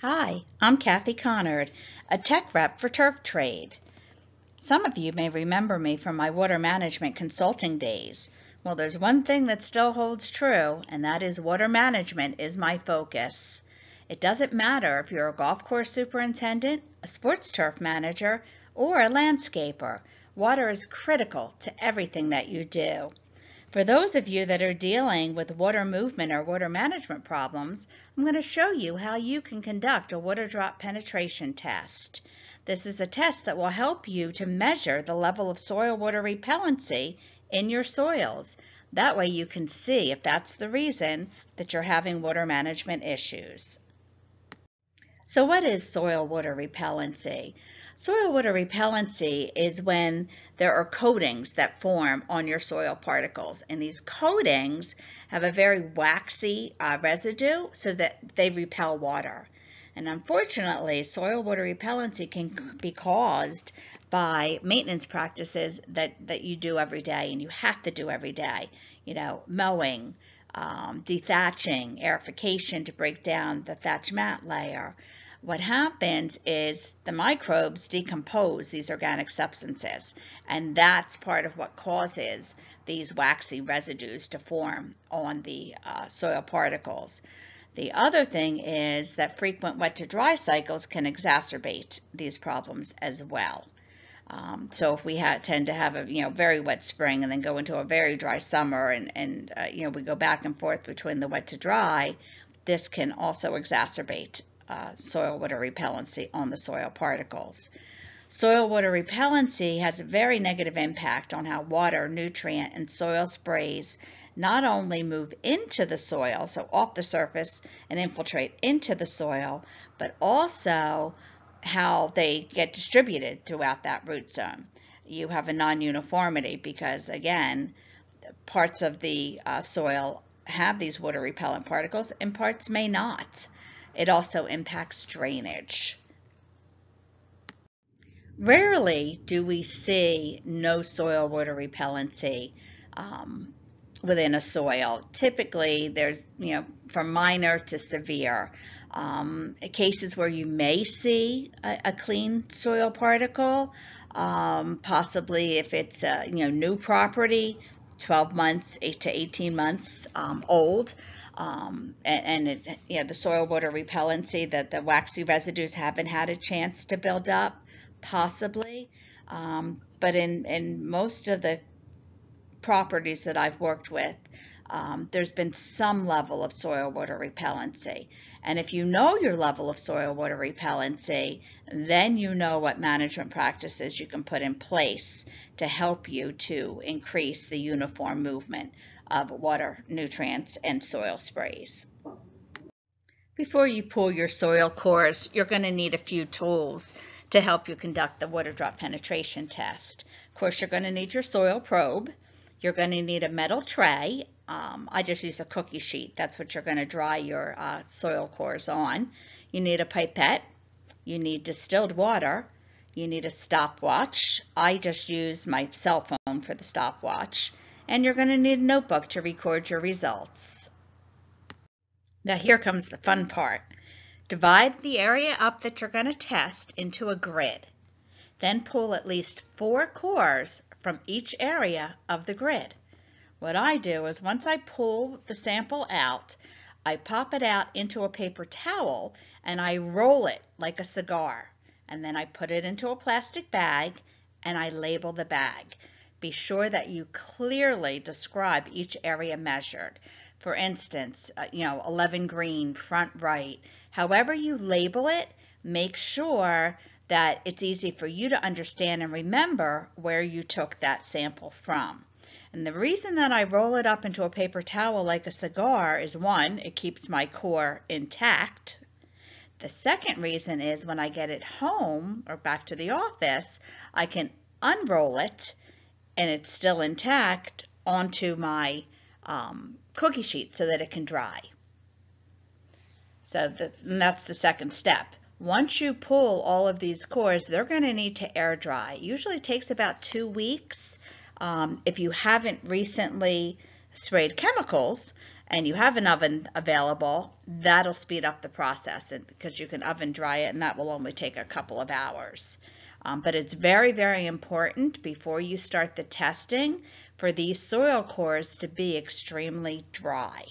Hi, I'm Kathy Connard, a tech rep for Turf Trade. Some of you may remember me from my water management consulting days. Well, there's one thing that still holds true, and that is water management is my focus. It doesn't matter if you're a golf course superintendent, a sports turf manager, or a landscaper. Water is critical to everything that you do. For those of you that are dealing with water movement or water management problems, I'm going to show you how you can conduct a water drop penetration test. This is a test that will help you to measure the level of soil water repellency in your soils. That way you can see if that's the reason that you're having water management issues. So what is soil water repellency? Soil water repellency is when there are coatings that form on your soil particles. And these coatings have a very waxy uh, residue so that they repel water. And unfortunately, soil water repellency can be caused by maintenance practices that, that you do every day and you have to do every day. You know, mowing, um, dethatching, aerification to break down the thatch mat layer, what happens is the microbes decompose these organic substances, and that's part of what causes these waxy residues to form on the uh, soil particles. The other thing is that frequent wet to dry cycles can exacerbate these problems as well. Um, so if we tend to have a you know very wet spring and then go into a very dry summer and, and uh, you know we go back and forth between the wet to dry, this can also exacerbate uh, soil water repellency on the soil particles. Soil water repellency has a very negative impact on how water, nutrient, and soil sprays not only move into the soil, so off the surface and infiltrate into the soil, but also how they get distributed throughout that root zone. You have a non-uniformity because, again, parts of the uh, soil have these water repellent particles and parts may not. It also impacts drainage. Rarely do we see no soil water repellency um, within a soil. Typically, there's, you know, from minor to severe. Um, cases where you may see a, a clean soil particle, um, possibly if it's a, you know, new property, 12 months, 8 to 18 months um, old um, and, and it, the soil water repellency that the waxy residues haven't had a chance to build up, possibly. Um, but in, in most of the properties that I've worked with, um, there's been some level of soil water repellency. And if you know your level of soil water repellency, then you know what management practices you can put in place to help you to increase the uniform movement of water, nutrients, and soil sprays. Before you pull your soil cores, you're going to need a few tools to help you conduct the water drop penetration test. Of course, you're going to need your soil probe. You're going to need a metal tray. Um, I just use a cookie sheet. That's what you're going to dry your uh, soil cores on. You need a pipette. You need distilled water. You need a stopwatch. I just use my cell phone for the stopwatch and you're going to need a notebook to record your results. Now here comes the fun part. Divide the area up that you're going to test into a grid. Then pull at least four cores from each area of the grid. What I do is once I pull the sample out, I pop it out into a paper towel and I roll it like a cigar. And then I put it into a plastic bag and I label the bag be sure that you clearly describe each area measured. For instance, uh, you know, 11 green, front right. However you label it, make sure that it's easy for you to understand and remember where you took that sample from. And the reason that I roll it up into a paper towel like a cigar is one, it keeps my core intact. The second reason is when I get it home or back to the office, I can unroll it and it's still intact onto my um, cookie sheet so that it can dry. So that's the second step. Once you pull all of these cores, they're going to need to air dry. It usually takes about two weeks. Um, if you haven't recently sprayed chemicals, and you have an oven available, that'll speed up the process because you can oven dry it and that will only take a couple of hours. Um, but it's very, very important before you start the testing for these soil cores to be extremely dry.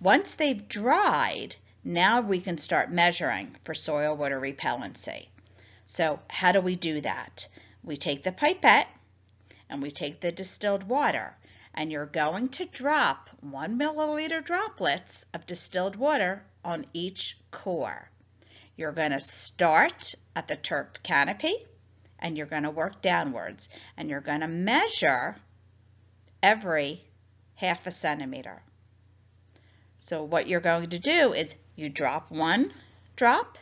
Once they've dried, now we can start measuring for soil water repellency. So how do we do that? We take the pipette and we take the distilled water and you're going to drop one milliliter droplets of distilled water on each core. You're going to start at the turf canopy and you're going to work downwards and you're going to measure every half a centimeter. So what you're going to do is you drop one drop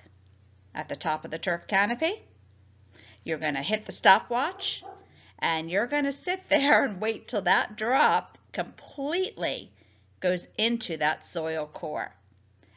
at the top of the turf canopy. You're going to hit the stopwatch and you're going to sit there and wait till that drop completely goes into that soil core.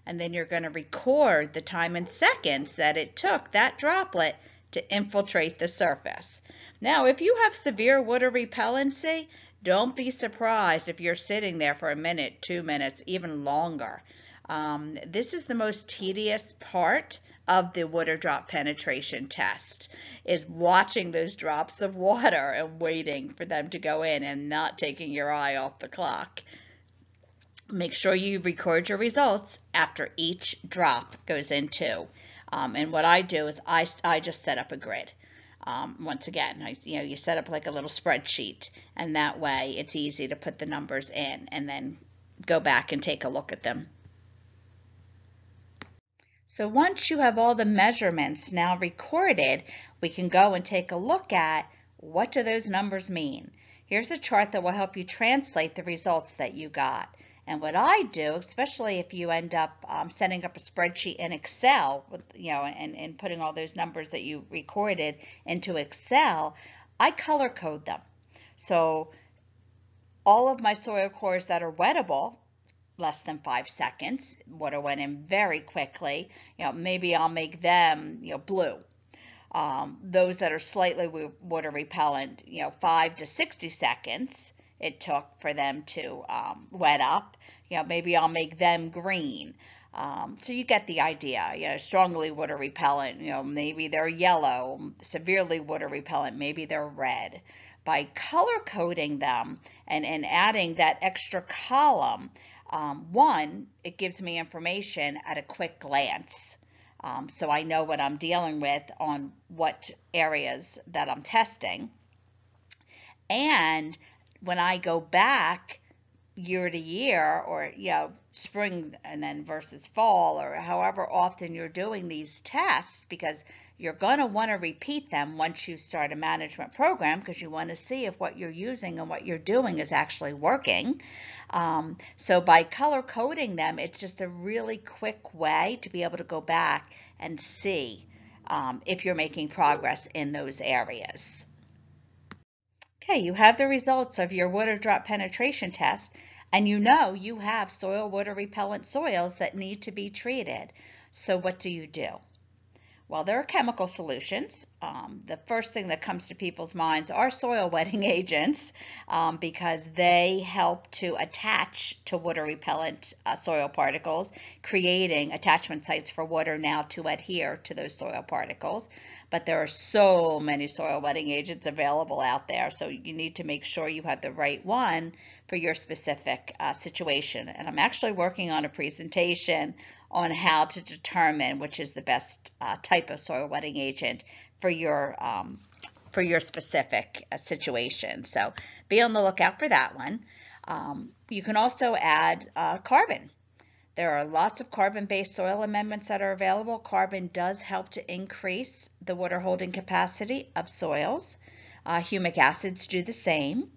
And then you're going to record the time in seconds that it took that droplet to infiltrate the surface. Now, if you have severe water repellency, don't be surprised if you're sitting there for a minute, two minutes, even longer. Um, this is the most tedious part of the water drop penetration test is watching those drops of water and waiting for them to go in and not taking your eye off the clock. Make sure you record your results after each drop goes into. Um, and what I do is I, I just set up a grid. Um, once again, I, you know, you set up like a little spreadsheet, and that way it's easy to put the numbers in and then go back and take a look at them. So once you have all the measurements now recorded, we can go and take a look at what do those numbers mean. Here's a chart that will help you translate the results that you got. And what I do, especially if you end up um, setting up a spreadsheet in Excel, with, you know, and, and putting all those numbers that you recorded into Excel, I color code them. So all of my soil cores that are wettable, less than five seconds. Water went in very quickly. You know, maybe I'll make them, you know, blue. Um, those that are slightly water repellent, you know, five to 60 seconds it took for them to um, wet up. You know, maybe I'll make them green. Um, so you get the idea, you know, strongly water repellent, you know, maybe they're yellow, severely water repellent, maybe they're red. By color coding them and, and adding that extra column, um, one, it gives me information at a quick glance. Um, so I know what I'm dealing with on what areas that I'm testing. And when I go back year to year or, you know, spring and then versus fall or however often you're doing these tests because you're going to want to repeat them once you start a management program because you want to see if what you're using and what you're doing is actually working. Um, so by color coding them, it's just a really quick way to be able to go back and see um, if you're making progress in those areas. Okay, you have the results of your water drop penetration test and you know you have soil water repellent soils that need to be treated. So what do you do? Well, there are chemical solutions. Um, the first thing that comes to people's minds are soil wetting agents um, because they help to attach to water repellent uh, soil particles, creating attachment sites for water now to adhere to those soil particles. But there are so many soil wetting agents available out there, so you need to make sure you have the right one for your specific uh, situation. And I'm actually working on a presentation on how to determine which is the best uh, type of soil wetting agent for your um, for your specific uh, situation. So be on the lookout for that one. Um, you can also add uh, carbon. There are lots of carbon-based soil amendments that are available. Carbon does help to increase the water holding capacity of soils. Uh, humic acids do the same.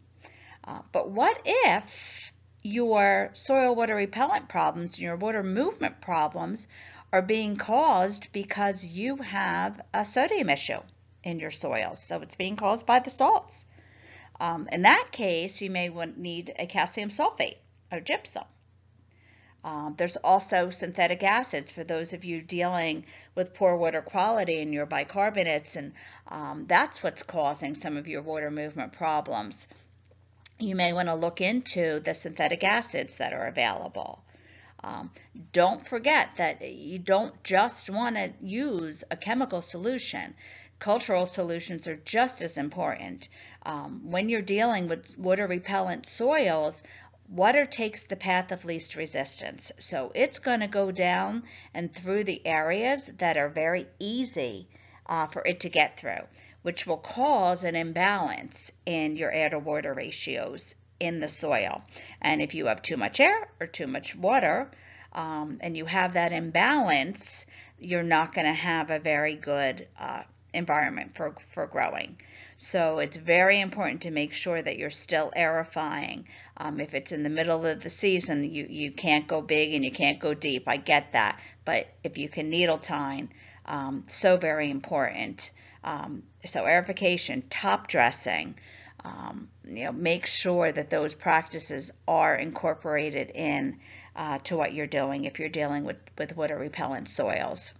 Uh, but what if your soil water repellent problems and your water movement problems are being caused because you have a sodium issue in your soils. So it's being caused by the salts. Um, in that case, you may need a calcium sulfate or gypsum. Um, there's also synthetic acids for those of you dealing with poor water quality in your bicarbonates, and um, that's what's causing some of your water movement problems. you may want to look into the synthetic acids that are available. Um, don't forget that you don't just want to use a chemical solution. Cultural solutions are just as important. Um, when you're dealing with water repellent soils, water takes the path of least resistance. So it's going to go down and through the areas that are very easy uh, for it to get through, which will cause an imbalance in your air to water ratios in the soil. And if you have too much air or too much water um, and you have that imbalance, you're not going to have a very good uh, environment for, for growing. So it's very important to make sure that you're still aerifying. Um, if it's in the middle of the season, you, you can't go big and you can't go deep. I get that. But if you can needle tine, um, so very important. Um, so aerification, top dressing, um, you know, make sure that those practices are incorporated in uh, to what you're doing if you're dealing with, with water repellent soils.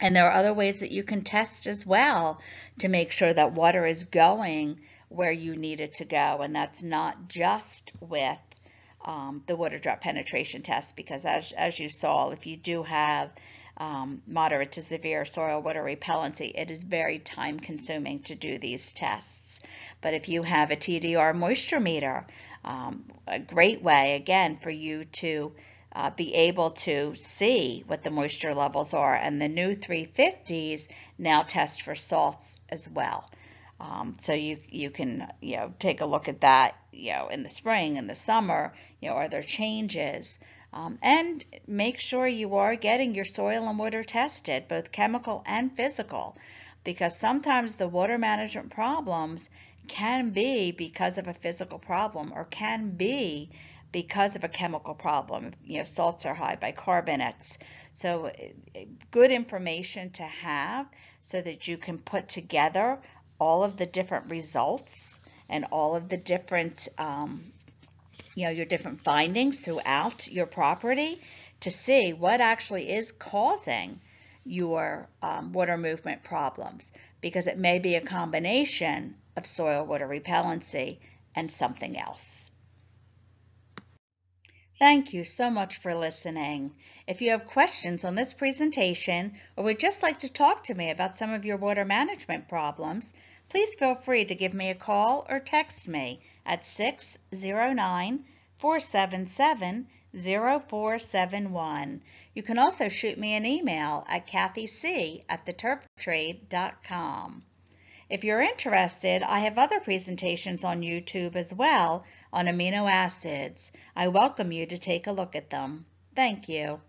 And there are other ways that you can test as well to make sure that water is going where you need it to go. And that's not just with um, the water drop penetration test, because as, as you saw, if you do have um, moderate to severe soil water repellency, it is very time consuming to do these tests. But if you have a TDR moisture meter, um, a great way, again, for you to uh, be able to see what the moisture levels are. And the new 350s now test for salts as well. Um, so you you can you know take a look at that you know in the spring in the summer you know are there changes um, and make sure you are getting your soil and water tested both chemical and physical because sometimes the water management problems can be because of a physical problem or can be because of a chemical problem. You know, salts are high, bicarbonates. So good information to have so that you can put together all of the different results and all of the different, um, you know, your different findings throughout your property to see what actually is causing your um, water movement problems because it may be a combination of soil water repellency and something else. Thank you so much for listening. If you have questions on this presentation or would just like to talk to me about some of your water management problems, please feel free to give me a call or text me at 609-477-0471. You can also shoot me an email at kathyc at theturftrade.com. If you're interested, I have other presentations on YouTube as well on amino acids. I welcome you to take a look at them. Thank you.